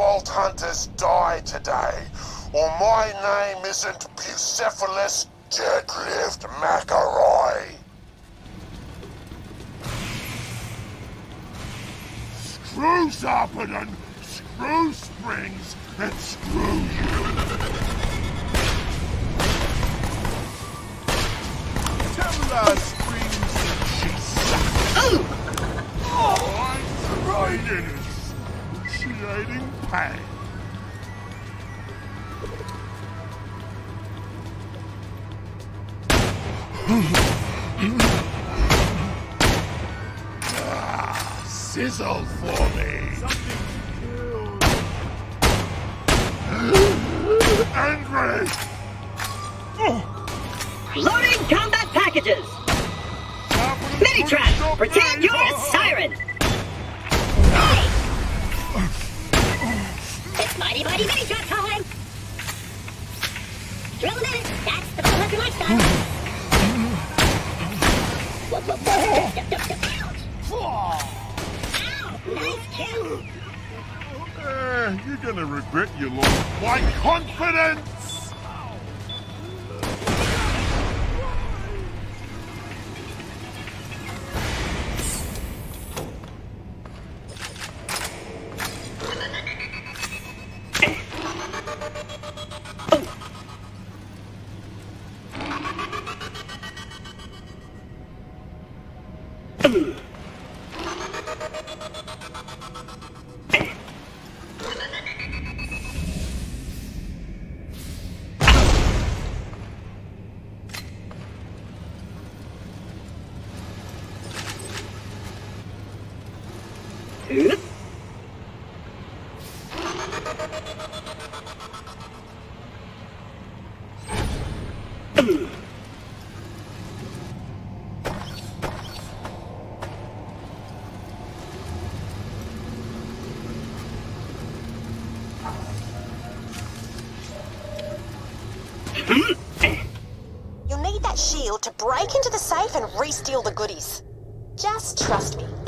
Vault Hunters die today, or my name isn't Bucephalus Deadlift McElroy. Screw Zarpedon, screw Springs, and screw you! You're gonna regret your loss. My confidence! break into the safe and re-steal the goodies. Just trust me.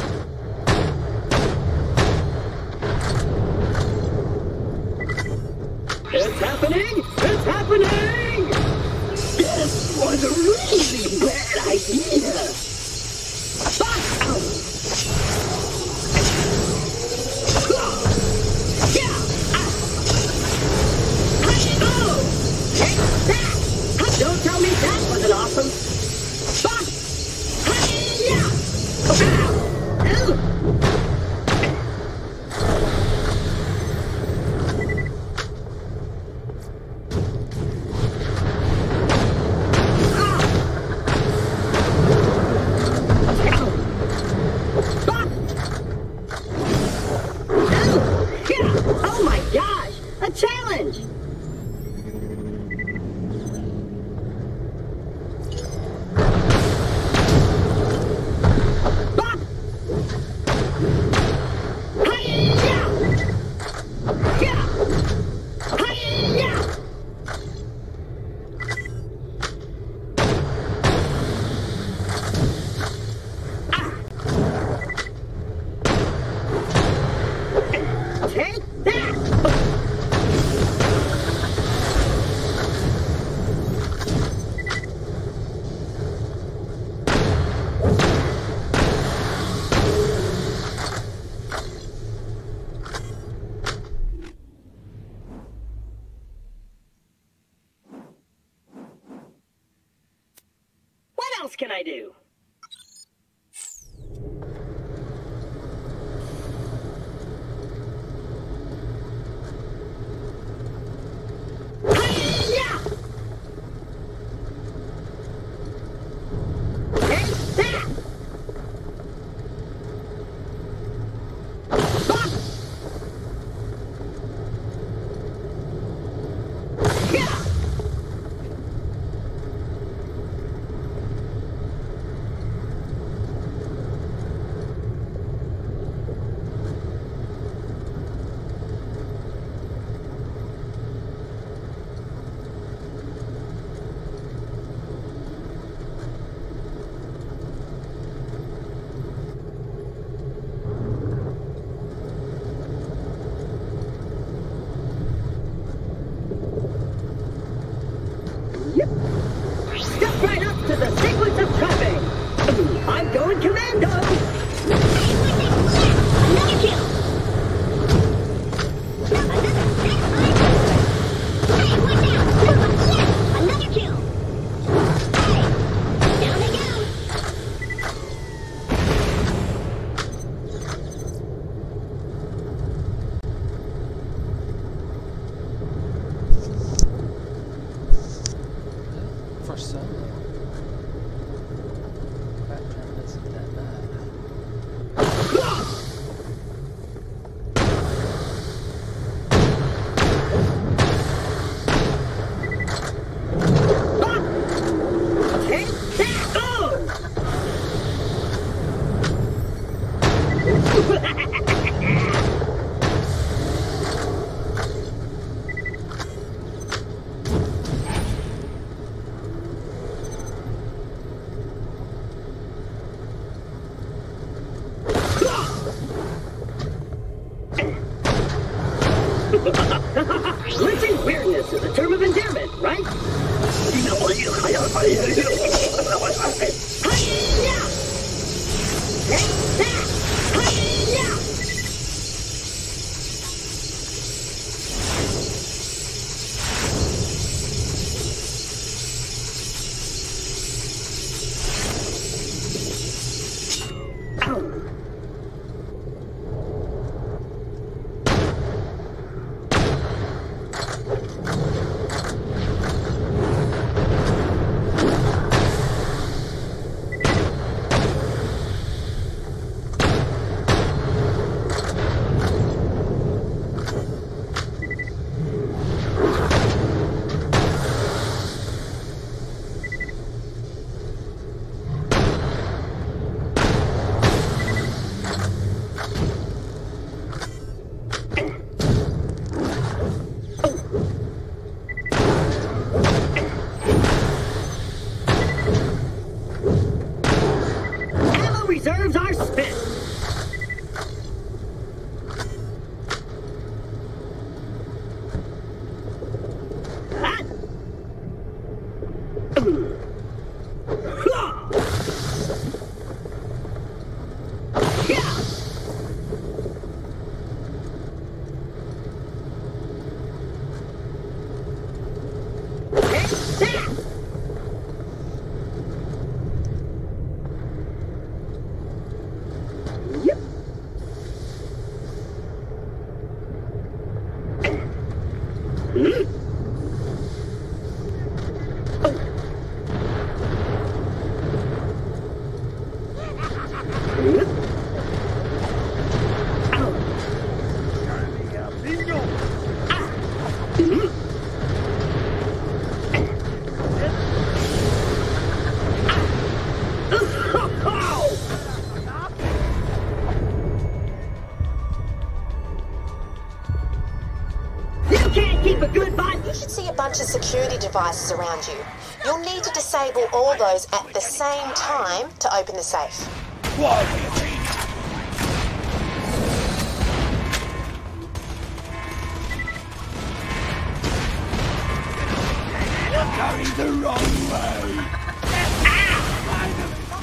Devices around you. You'll need to disable all those at the same time to open the safe.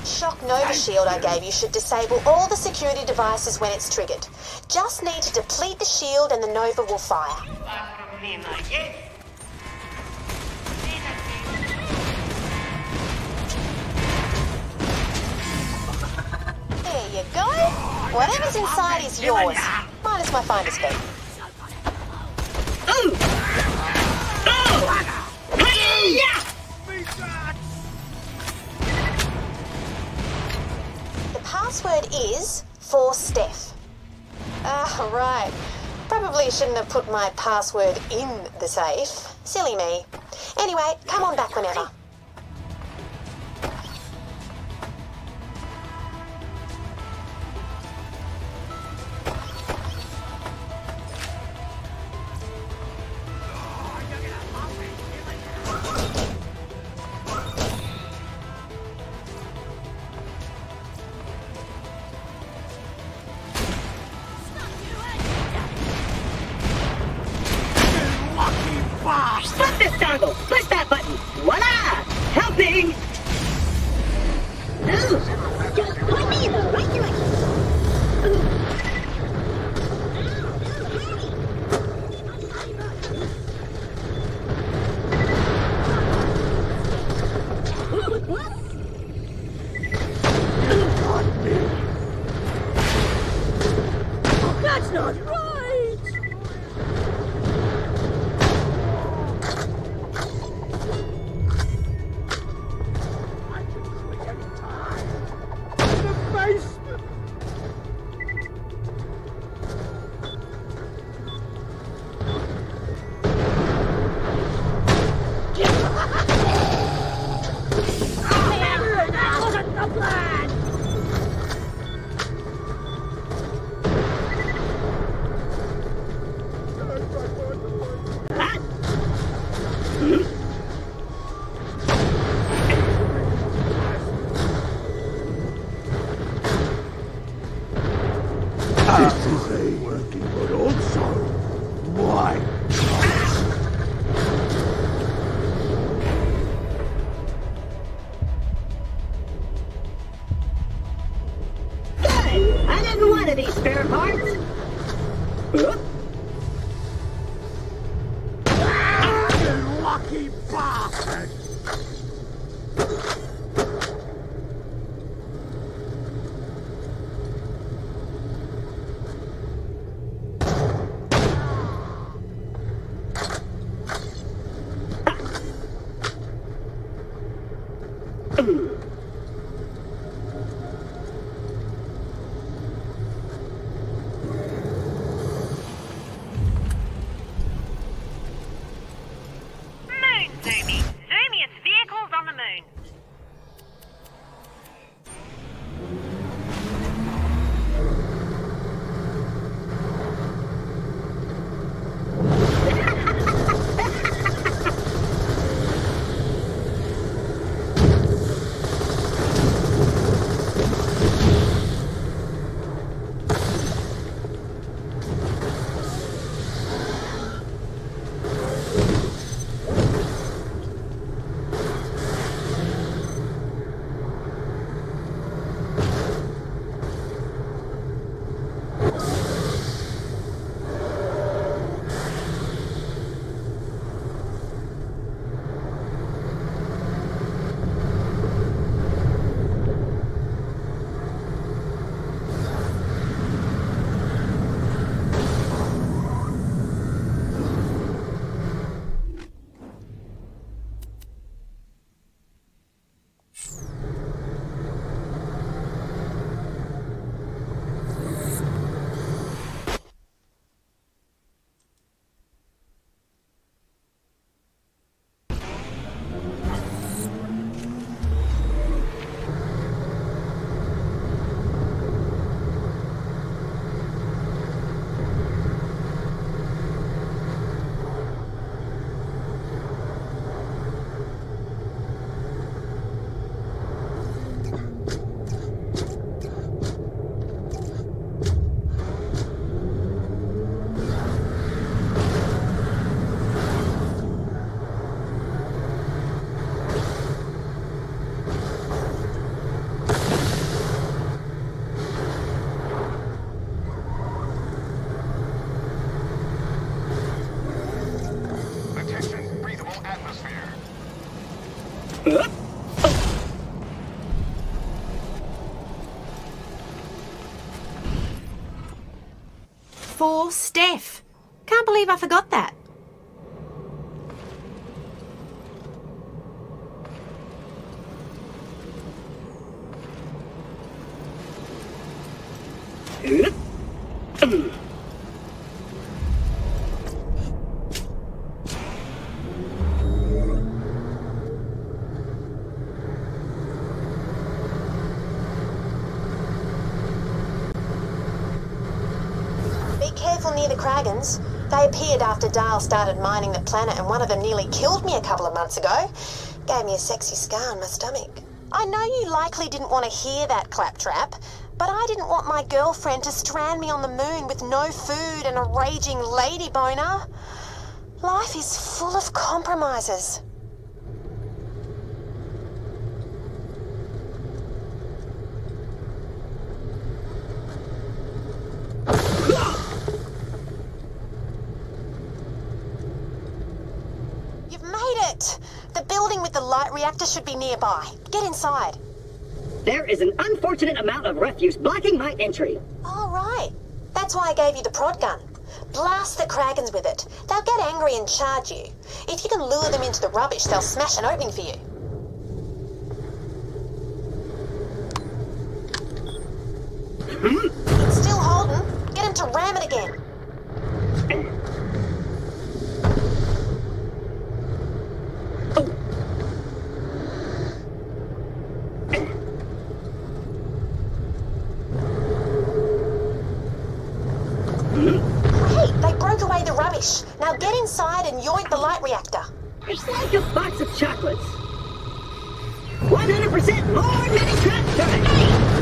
Shock Nova Shield I gave you should disable all the security devices when it's triggered. Just need to deplete the shield and the Nova will fire. You go. Whatever's inside is yours. Minus my finder's fee. The password is for Steph. Ah, right. Probably shouldn't have put my password in the safe. Silly me. Anyway, come on back whenever. not right! For Steph. Can't believe I forgot that. Be careful near the Kraggons. They appeared after Dahl started mining the planet, and one of them nearly killed me a couple of months ago. Gave me a sexy scar on my stomach. I know you likely didn't want to hear that claptrap, but I didn't want my girlfriend to strand me on the moon with no food and a raging lady boner. Life is full of compromises. You've made it! The building with the light reactor should be nearby. Get inside. There is an unfortunate amount of refuse blocking my entry. All right. That's why I gave you the prod gun. Blast the Kraggons with it. They'll get angry and charge you. If you can lure them into the rubbish, they'll smash an opening for you. It's still holding. Get him to ram it again. Hey, they broke away the rubbish. Now get inside and yoink the light reactor. It's like a box of chocolates. 100% more mini truck time.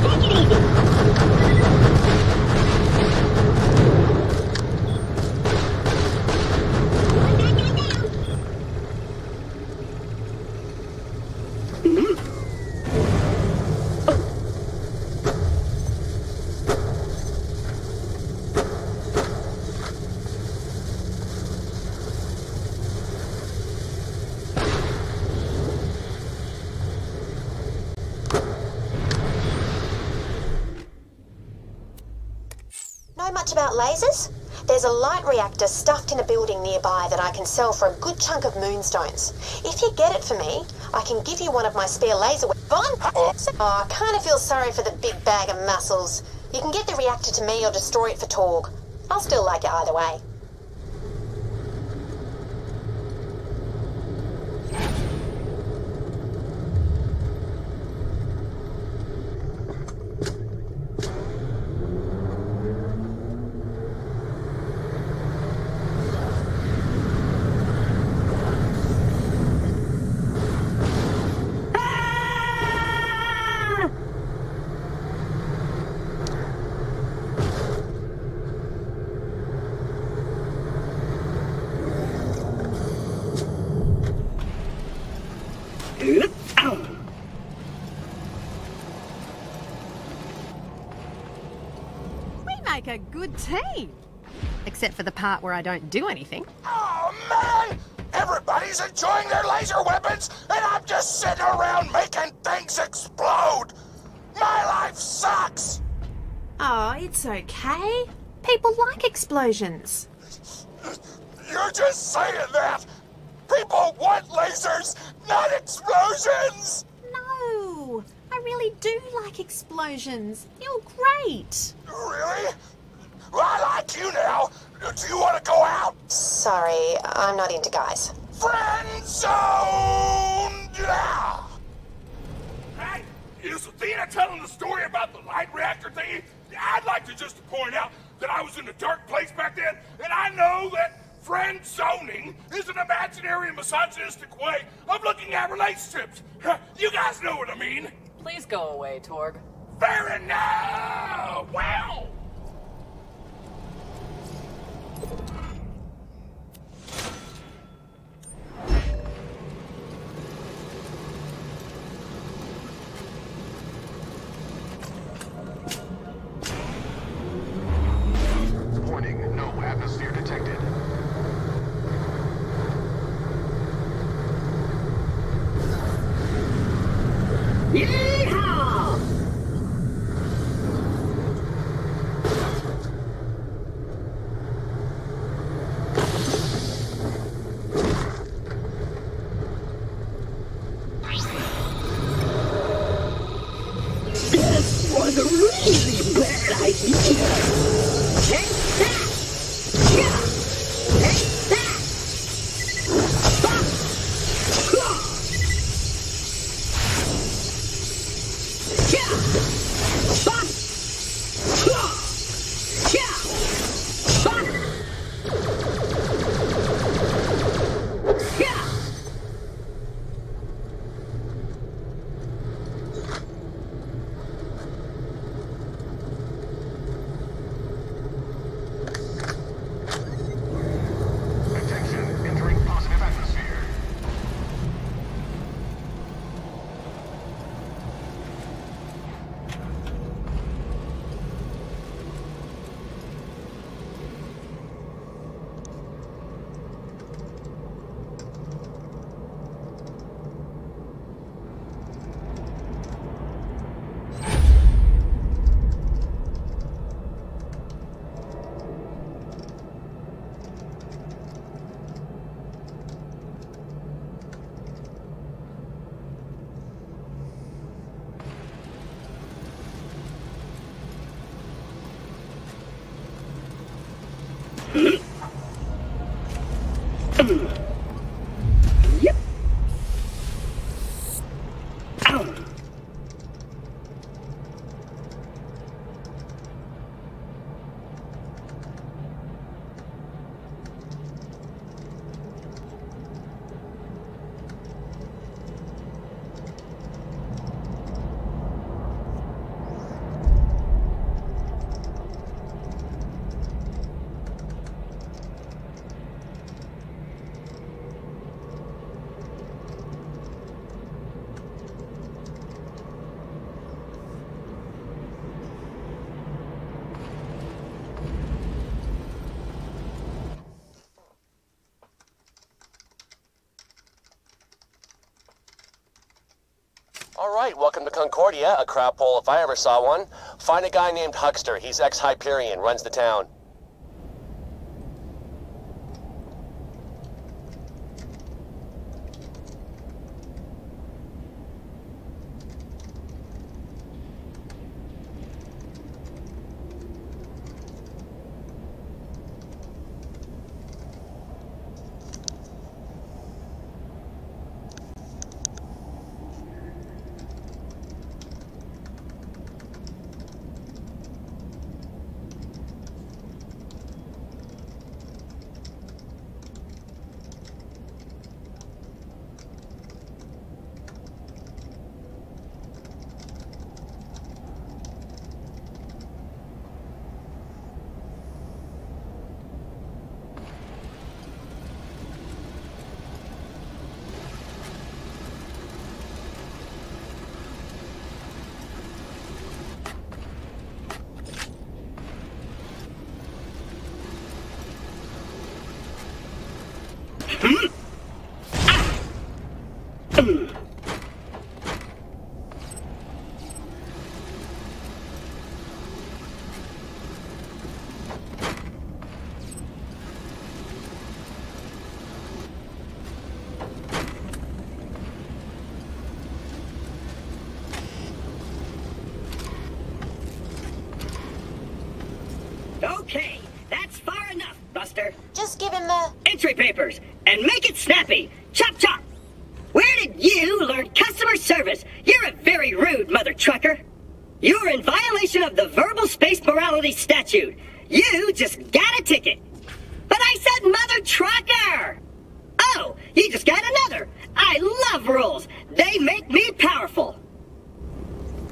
Take it easy. One back on down. about lasers? There's a light reactor stuffed in a building nearby that I can sell for a good chunk of moonstones. If you get it for me, I can give you one of my spare laser weapons. Oh, I kind of feel sorry for the big bag of muscles. You can get the reactor to me or destroy it for Torgue. I'll still like it either way. We make a good team. Except for the part where I don't do anything. Oh, man! Everybody's enjoying their laser weapons, and I'm just sitting around making things explode! My life sucks! Oh, it's okay. People like explosions. You're just saying that! People want lasers, not explosions! No, I really do like explosions. You're great. Really? Well, I like you now. Do you want to go out? Sorry, I'm not into guys. Friend zone! Yeah! Hey, is Athena telling the story about the light reactor thing? I'd like to just point out that I was in a dark place back then, and I know that friend zoning is an imaginary and misogynistic way of looking at relationships. You guys know what I mean. Please go away, Torgue. Fair enough. Well. Right, welcome to Concordia, a crap hole if I ever saw one. Find a guy named Huckster. He's ex-Hyperion, runs the town. Hmm? Ah. Hmm. Okay, that's far enough, Buster. Just give him the. Entry papers, and make it snappy. Chop chop. Where did you learn customer service? You're a very rude mother trucker. You're in violation of the verbal space morality statute. You just got a ticket. But I said mother trucker. Oh, you just got another. I love rules. They make me powerful.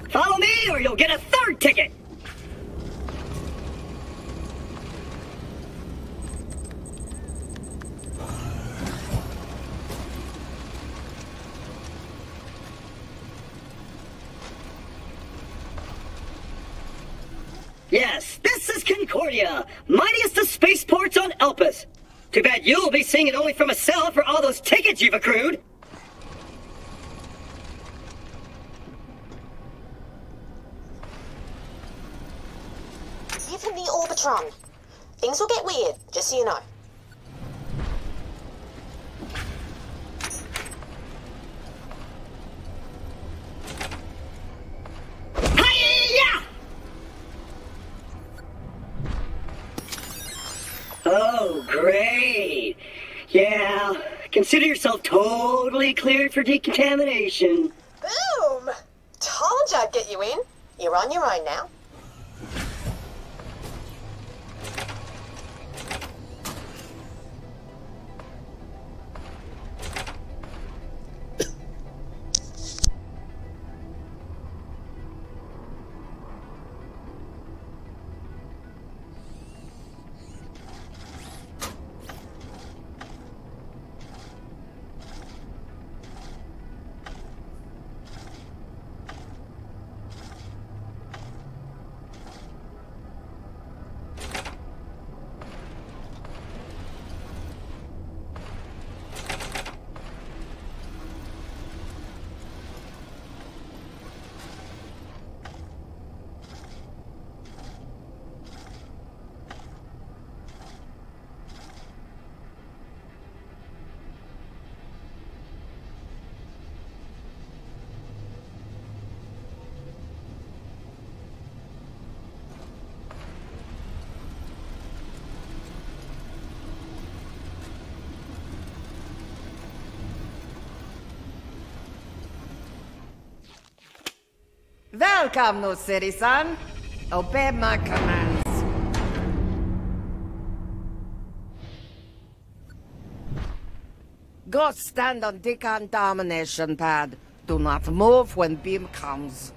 Follow me or you'll get a third ticket. Yes, this is Mightiest of spaceports on Elpis. Too bad you'll be seeing it only from a cell for all those tickets you've accrued. Give him the Orbitron. Things will get weird, just so you know. Oh, great. Yeah, consider yourself totally cleared for decontamination. Boom! Told you I'd get you in. You're on your own now. Welcome, new citizen. Obey my commands. Go stand on decontamination pad. Do not move when beam comes.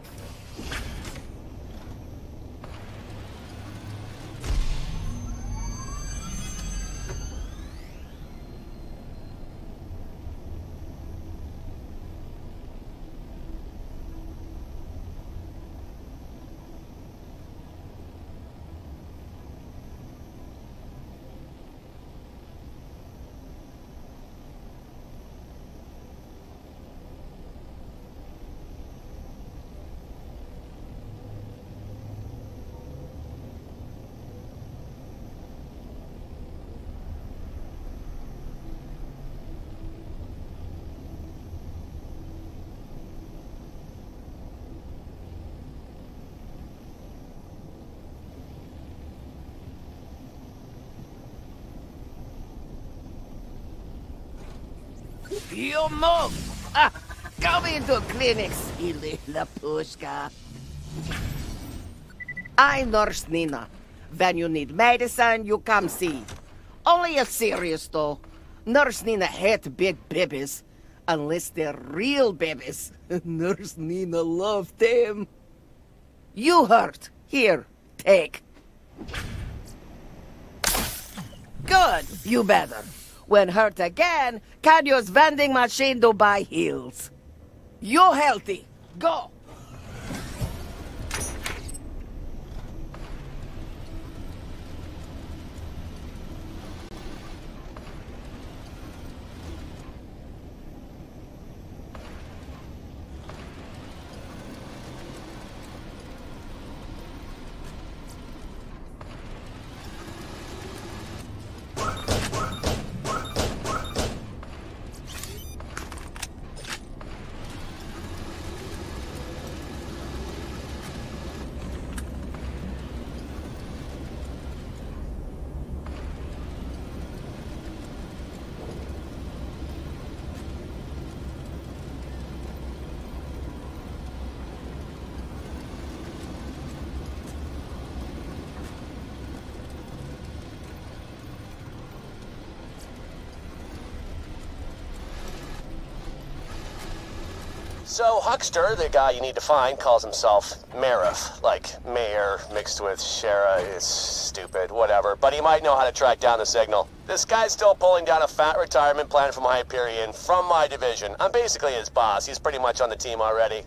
You move! Ah, go into clinic, silly Lapushka. I nurse Nina. When you need medicine, you come see. Only a serious though. Nurse Nina hate big babies. Unless they're real babies. nurse Nina love them. You hurt. Here, take. Good, you better. When hurt again, can vending machine to buy heals. You healthy. Go. So Huckster, the guy you need to find, calls himself Merriff. Like mayor mixed with Shara is stupid, whatever. But he might know how to track down the signal. This guy's still pulling down a fat retirement plan from Hyperion from my division. I'm basically his boss. He's pretty much on the team already.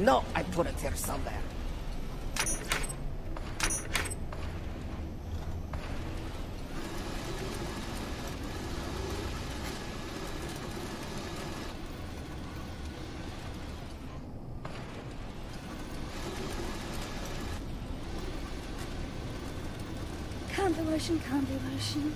No, I put it here somewhere. Convolution, convolution.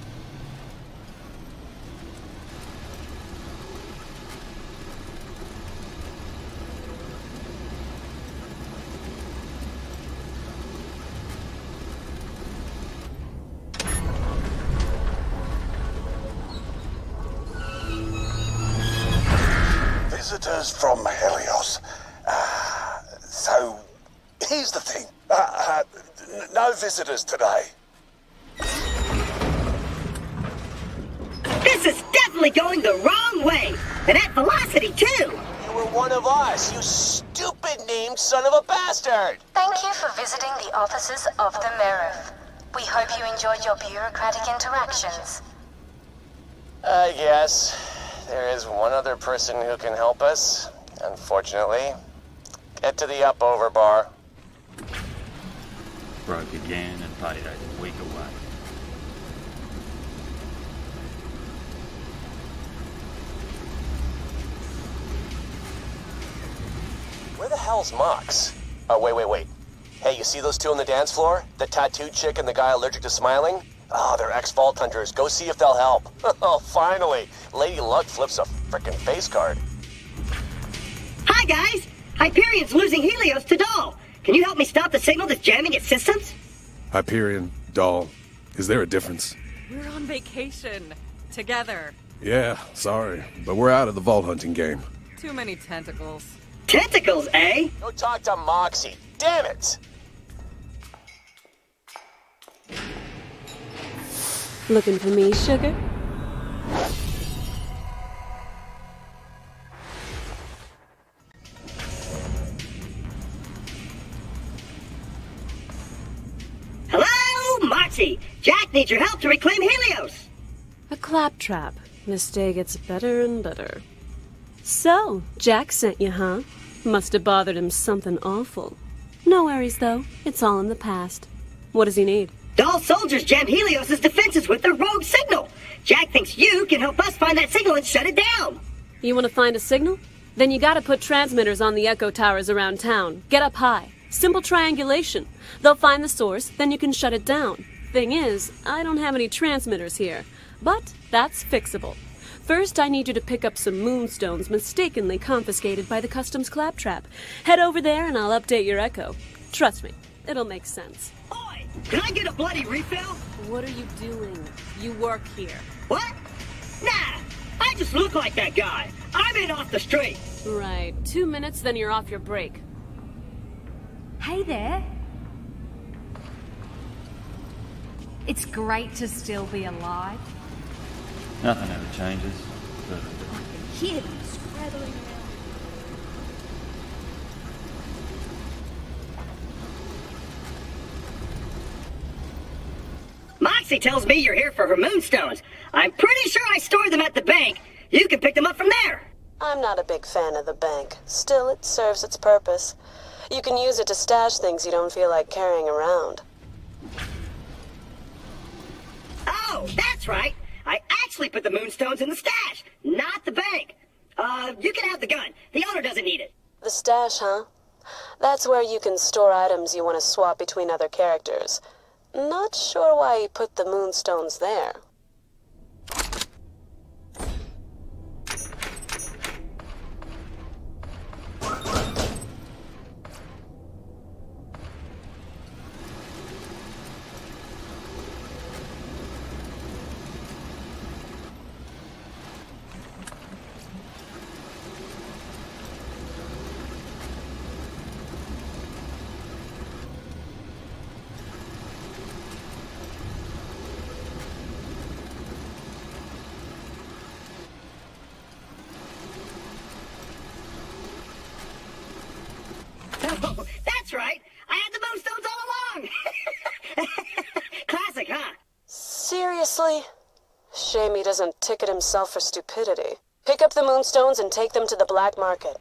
Visitors today. This is definitely going the wrong way. And at velocity, too. You were one of us, you stupid named son of a bastard! Thank you for visiting the offices of the Merriff. We hope you enjoyed your bureaucratic interactions. I guess. There is one other person who can help us, unfortunately. Get to the up over bar. Broke again and paid a week away. Where the hell's Mox? Oh, wait, wait, wait. Hey, you see those two on the dance floor? The tattooed chick and the guy allergic to smiling? Oh, they're ex-vault hunters. Go see if they'll help. Oh, finally. Lady Luck flips a frickin' face card. Hi, guys. Hyperion's losing Helios to Dahl. Can you help me stop the signal that's jamming its systems? Hyperion, Dahl. Is there a difference? We're on vacation. Together. Yeah, sorry, but we're out of the vault hunting game. Too many tentacles. Tentacles, eh? Go talk to Moxxi. Damn it! Looking for me, sugar? Needs your help to reclaim Helios. A claptrap. This day gets better and better. So, Jack sent you, huh? Must have bothered him something awful. No worries, though. It's all in the past. What does he need? Dahl soldiers jam Helios's defenses with their rogue signal. Jack thinks you can help us find that signal and shut it down. You want to find a signal? Then you gotta put transmitters on the echo towers around town. Get up high. Simple triangulation. They'll find the source, then you can shut it down. Thing is, I don't have any transmitters here. But that's fixable. First, I need you to pick up some moonstones mistakenly confiscated by the customs claptrap. Head over there and I'll update your echo. Trust me, it'll make sense. Oi! Can I get a bloody refill? What are you doing? You work here. What? Nah, I just look like that guy. I'm in off the street. Right. Two minutes, then you're off your break. Hey there. It's great to still be alive. Nothing ever changes. But Hear them scrabbling around. Moxxi tells me you're here for her moonstones. I'm pretty sure I stored them at the bank. You can pick them up from there. I'm not a big fan of the bank. Still, it serves its purpose. You can use it to stash things you don't feel like carrying around. Oh, that's right. I actually put the moonstones in the stash, not the bank. Uh, you can have the gun. The owner doesn't need it. The stash, huh? That's where you can store items you want to swap between other characters. Not sure why you put the moonstones there. Oh, that's right. I had the moonstones all along. Classic, huh? Seriously? Doesn't ticket himself for stupidity. Pick up the moonstones and take them to the black market.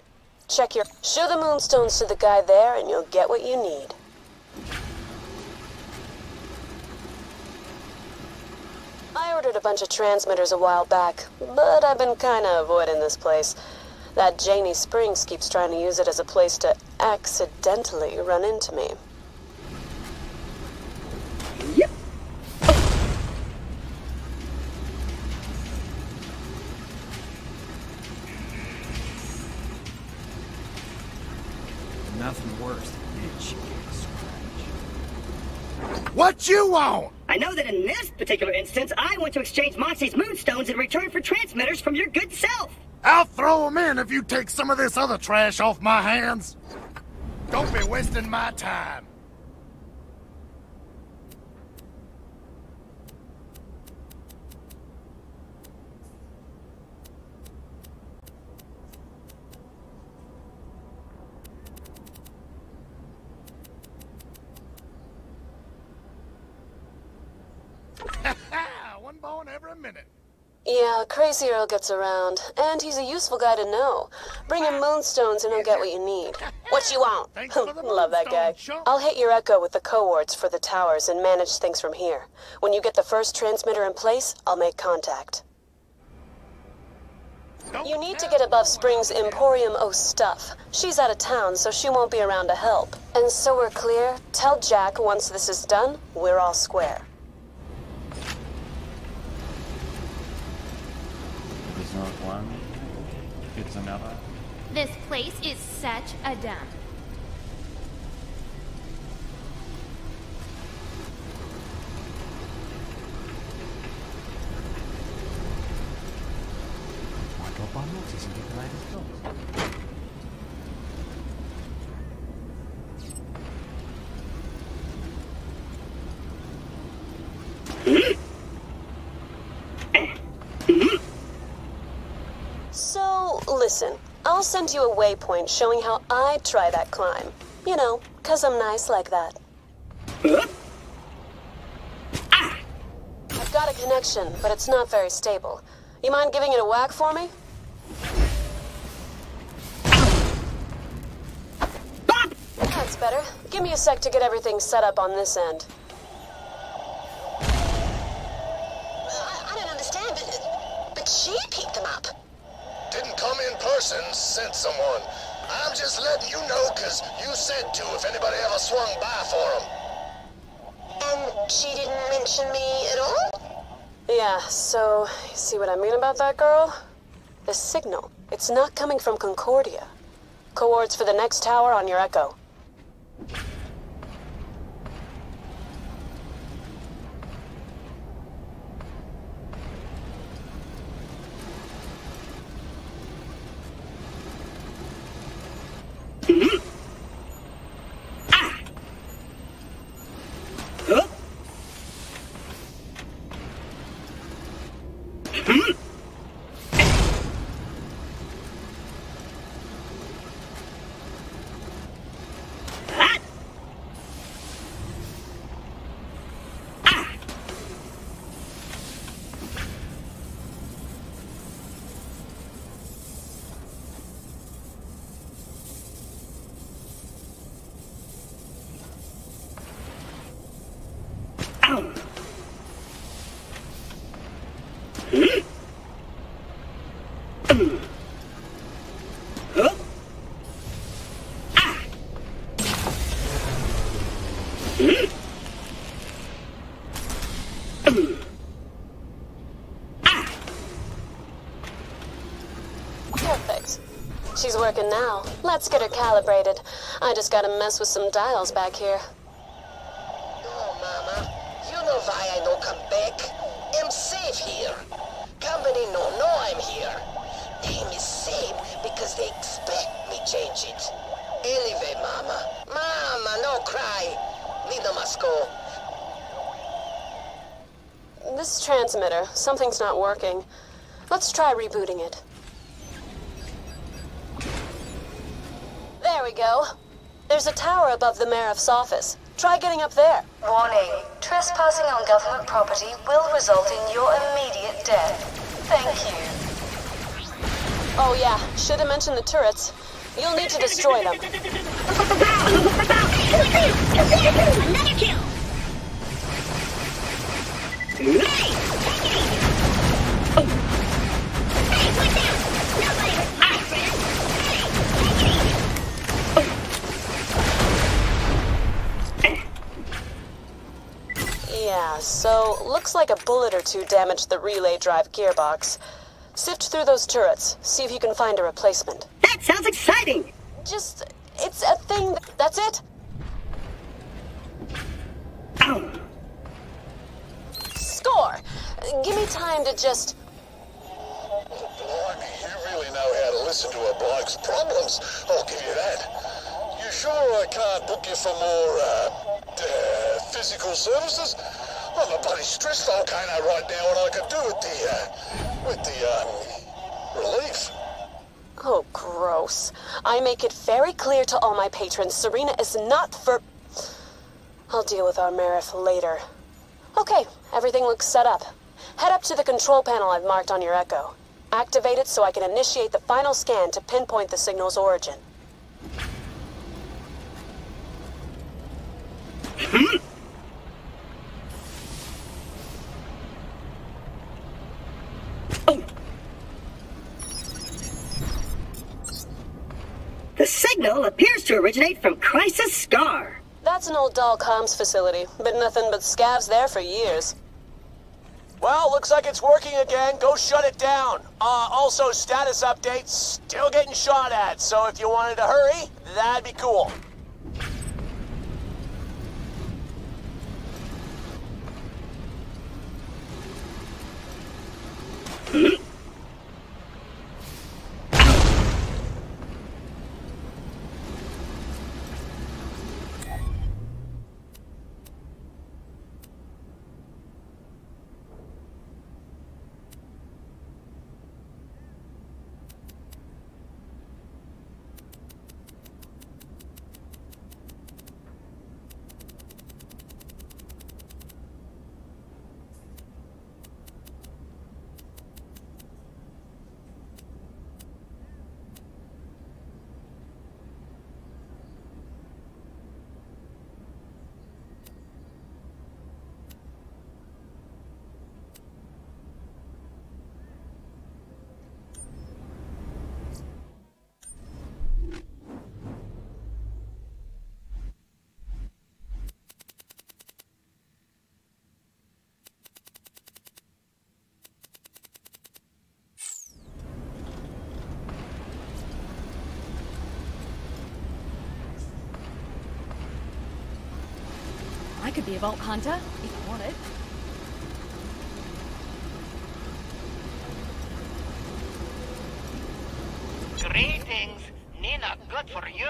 Check your. Show the moonstones to the guy there, and you'll get what you need. I ordered a bunch of transmitters a while back, but I've been kinda avoiding this place. That Janey Springs keeps trying to use it as a place to accidentally run into me. What you want? I know that in this particular instance, I want to exchange Moxxi's moonstones in return for transmitters from your good self. I'll throw 'em in if you take some of this other trash off my hands. Don't be wasting my time. Every minute. Yeah, Crazy Earl gets around, and he's a useful guy to know. Bring him moonstones and he'll get what you need. What you want? Love that guy. I'll hit your echo with the coords for the towers and manage things from here. When you get the first transmitter in place, I'll make contact. You need to get above Spring's Emporium O stuff. She's out of town, so she won't be around to help. And so we're clear, tell Jack once this is done, we're all square. if it's not one, it's another. This place is such a dump. So, listen, I'll send you a waypoint showing how I try that climb. You know, 'cause I'm nice like that. I've got a connection, but it's not very stable. You mind giving it a whack for me? That's better. Give me a sec to get everything set up on this end. Person sent someone. I'm just letting you know because you said to if anybody ever swung by for him. And she didn't mention me at all? Yeah, so, you see what I mean about that girl? The signal. It's not coming from Concordia. Coords for the next tower on your Echo. Working now. Let's get her calibrated. I just gotta mess with some dials back here. No, Mama. You know why I no come back? I'm safe here. Company no know I'm here. Name is safe because they expect me change it. Anyway, Mama. Mama, no cry. Lena must go. This transmitter, something's not working. Let's try rebooting it. There we go. There's a tower above the Mayor's office. Try getting up there. Warning. Trespassing on government property will result in your immediate death. Thank you. Oh yeah, should have mentioned the turrets. You'll need to destroy them. Another kill! Yeah, so looks like a bullet or two damaged the relay drive gearbox. Sift through those turrets, see if you can find a replacement. That sounds exciting! Just, it's a thing. That's it? Oh. Score! Give me time to just. Blimey, you really know how to listen to a bloke's problems. I'll give you that. You sure I can't book you for more, uh, uh physical services? I'm a bloody stress volcano right now, and I could do with the, uh, with the, um, relief. Oh, gross. I make it very clear to all my patrons Serena is not for. I'll deal with our Merriff later. Okay, everything looks set up. Head up to the control panel I've marked on your Echo. Activate it so I can initiate the final scan to pinpoint the signal's origin. The signal appears to originate from Crisis Scar. That's an old Dahl comms facility. Been nothing but scavs there for years. Well, looks like it's working again. Go shut it down. Uh, also, status updates, still getting shot at, so if you wanted to hurry, that'd be cool. Could be a Vault Hunter, if I wanted. Greetings, Nina. Good for you.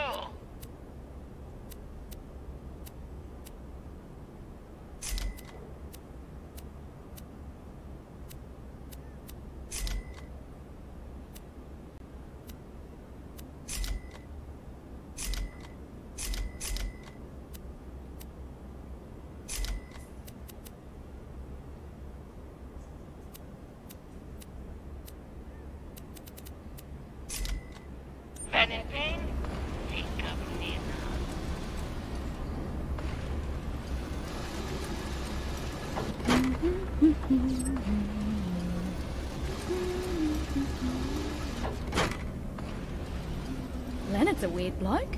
When in pain, think of Nina. Bloke.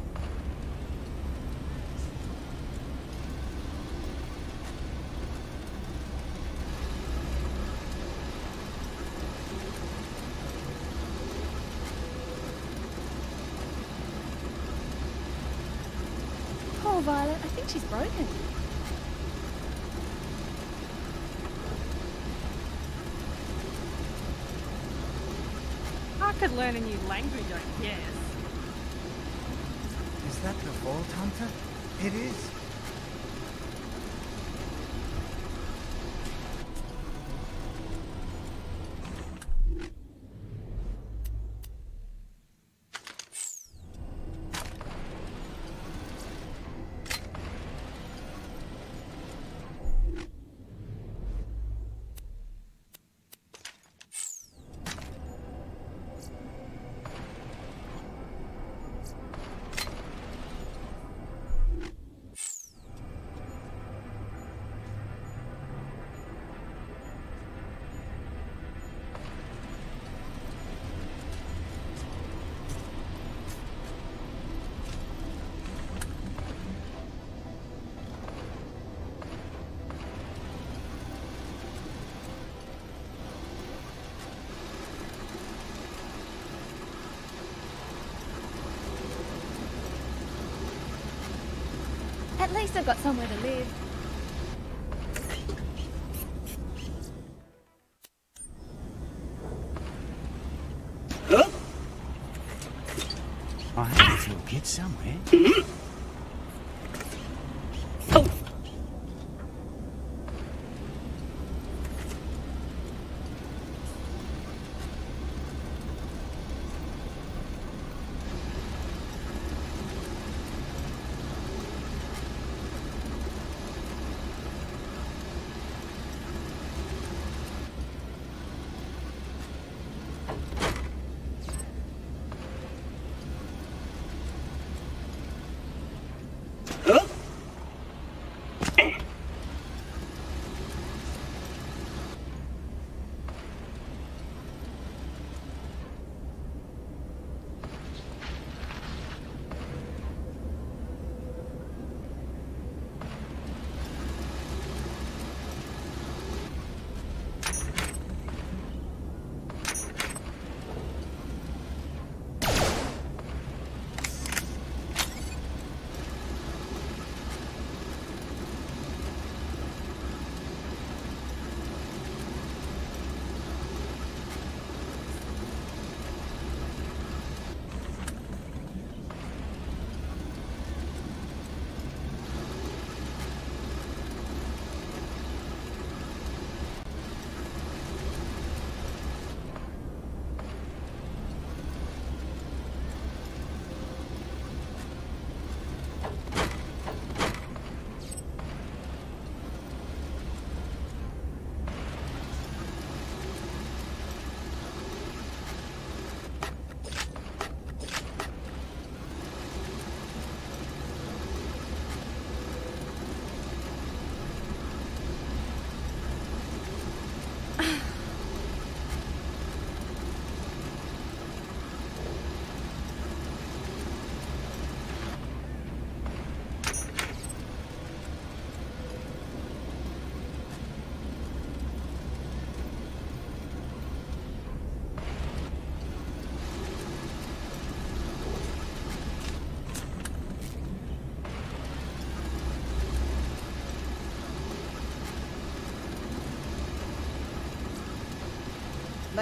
Poor oh, Violet, I think she's broken. I could learn a new language, I guess. Is that the Vault Hunter? It is. Least I've got somewhere to live. I had to get somewhere. Mm-hmm.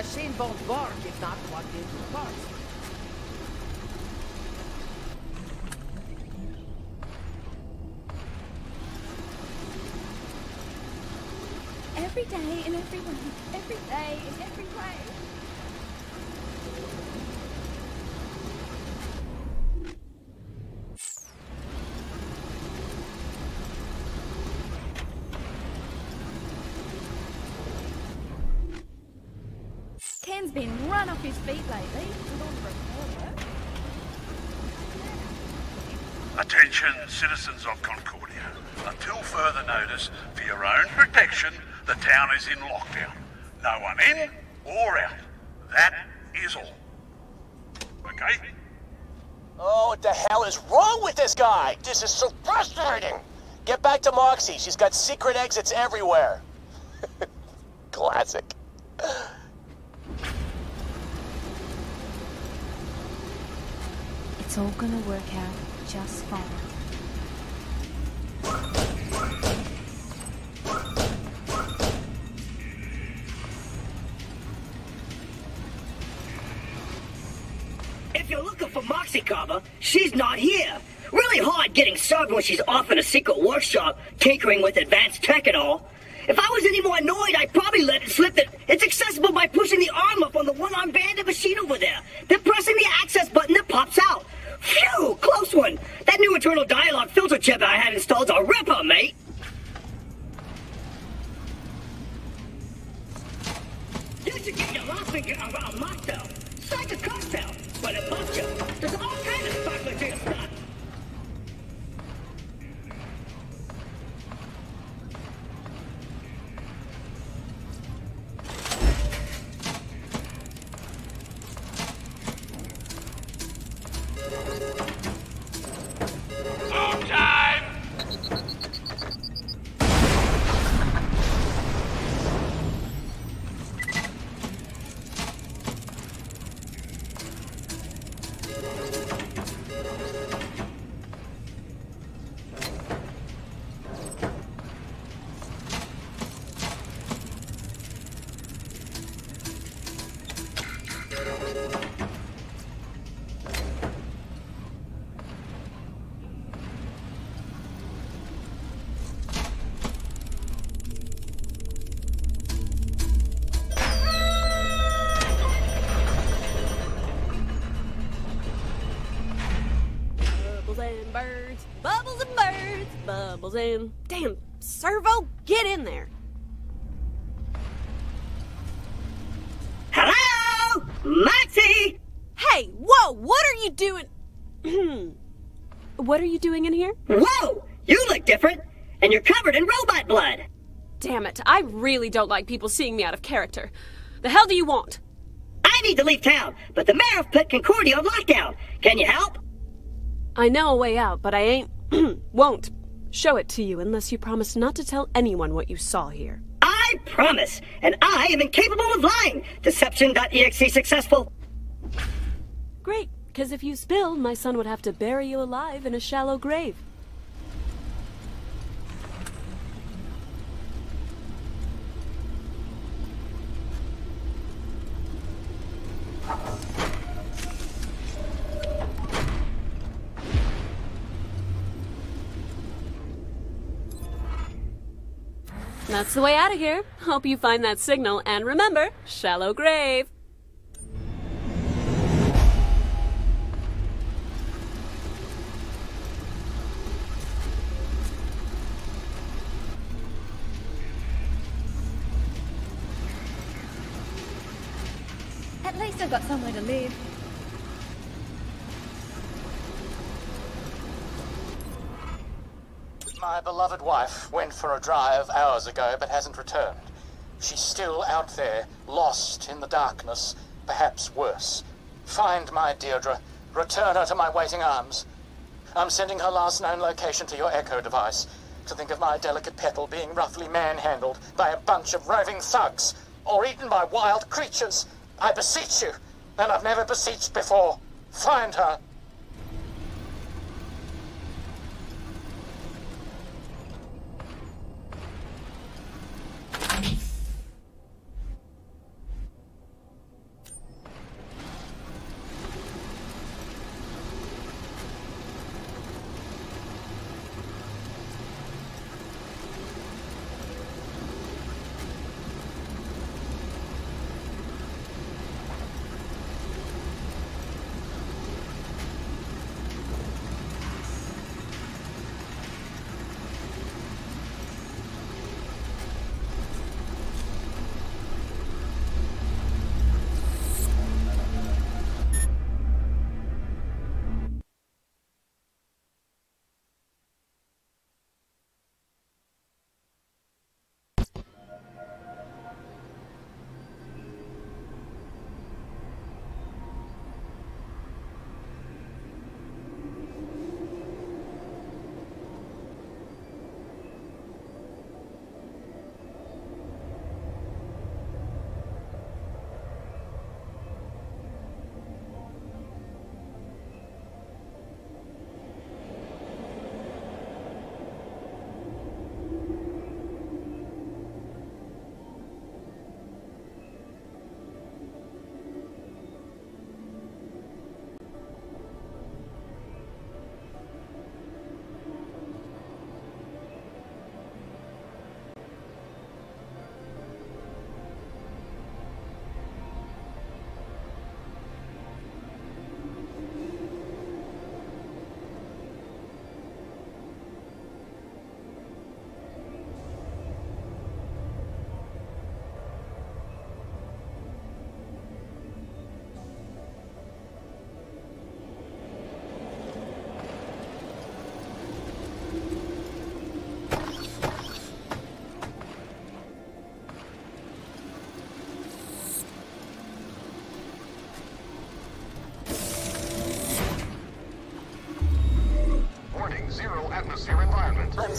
Machine won't work if not plugged into parts. Every day in every way, every day in every way. Ken's been run off his feet lately with all the repair work. Attention, citizens of Concordia. Until further notice, for your own protection, the town is in lockdown. No one in or out. That is all. Okay? Oh, what the hell is wrong with this guy? This is so frustrating. Get back to Moxxi. She's got secret exits everywhere. Classic. It's all gonna work out just fine. If you're looking for Moxxi Carver, she's not here. Really hard getting served when she's off in a secret workshop, tinkering with advanced tech and all. If I was any more annoyed, I'd probably let it slip that it's accessible by pushing the arm up on the one-armed bandit machine over there, then pressing the access button that pops out. Phew, close one. That new internal dialogue filter chip I had installed a ripper, mate. You should get your last finger around. It's like a cocktail, but in Moscow, there's all and. Damn, Servo, get in there. Hello? Moxxi! Hey, whoa, what are you doing? what are you doing in here? Whoa! You look different, and you're covered in robot blood. Damn it, I really don't like people seeing me out of character. The hell do you want? I need to leave town, but the mayor of put Concordia on lockdown. Can you help? I know a way out, but I ain't. won't show it to you unless you promise not to tell anyone what you saw here. I promise, and I am incapable of lying. Deception.exe successful. Great, because if you spill, my son would have to bury you alive in a shallow grave. That's the way out of here. Hope you find that signal, and remember, shallow grave. At least I've got somewhere to live. Beloved wife went for a drive hours ago but hasn't returned. She's still out there, lost in the darkness, perhaps worse. Find my Deirdre. Return her to my waiting arms. I'm sending her last known location to your echo device. To think of my delicate petal being roughly manhandled by a bunch of roving thugs or eaten by wild creatures. I beseech you, and I've never beseeched before. Find her.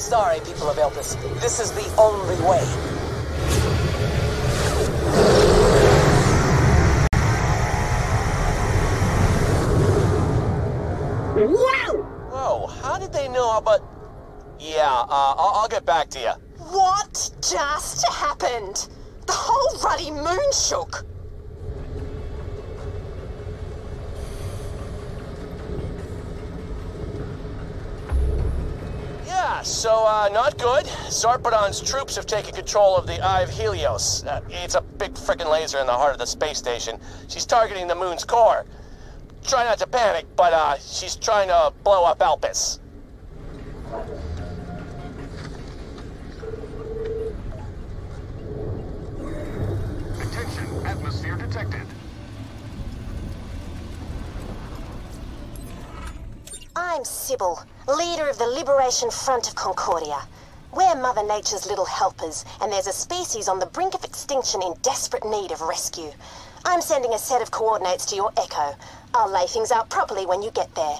Sorry, people of Elpis. This is the only way. Wow! Whoa, how did they know about... Yeah, uh, I'll, I'll get back to you. What just happened? The whole ruddy moon shook. Good. Zarpedon's troops have taken control of the Eye of Helios. Uh, it's a big frickin' laser in the heart of the space station. She's targeting the moon's core. Try not to panic, but, uh, she's trying to blow up Elpis. Attention, atmosphere detected. I'm Sybil, leader of the Liberation Front of Concordia. We're Mother Nature's little helpers, and there's a species on the brink of extinction in desperate need of rescue. I'm sending a set of coordinates to your Echo. I'll lay things out properly when you get there.